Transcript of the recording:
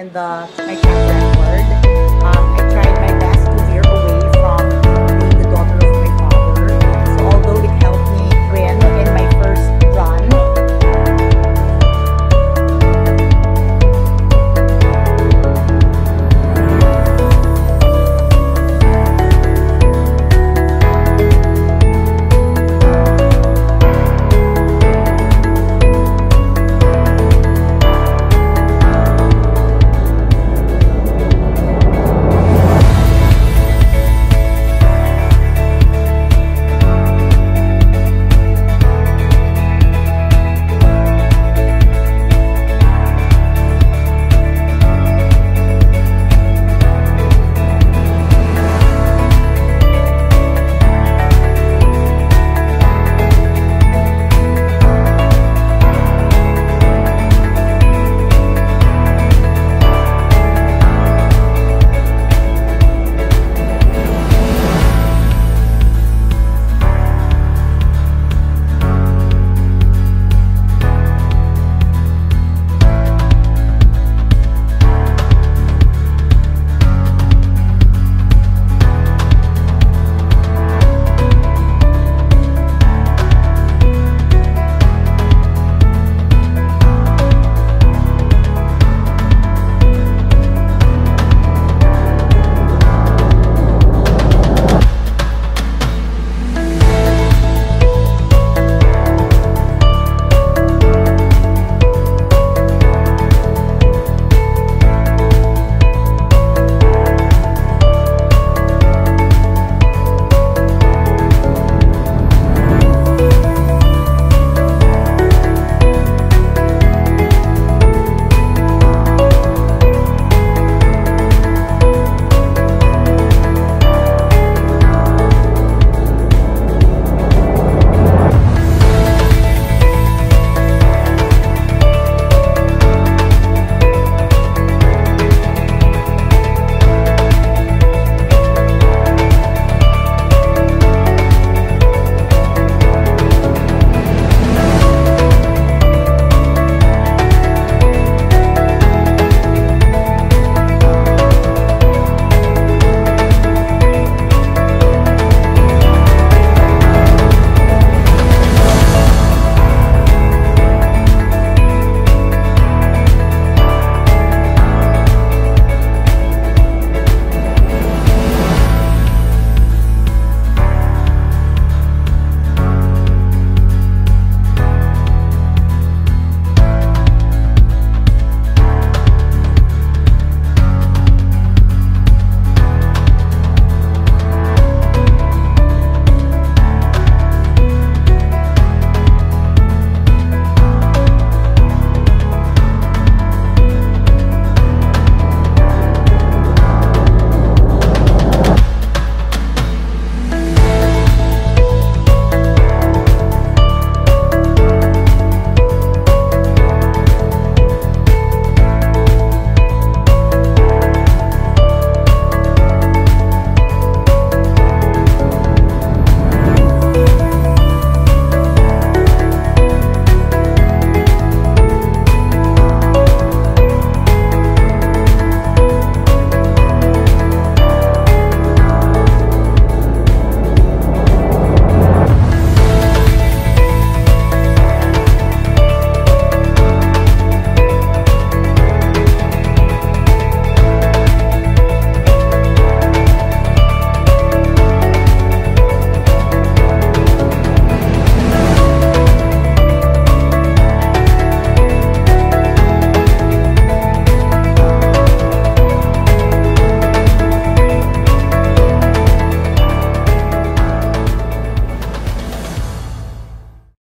in the my campground word. Um,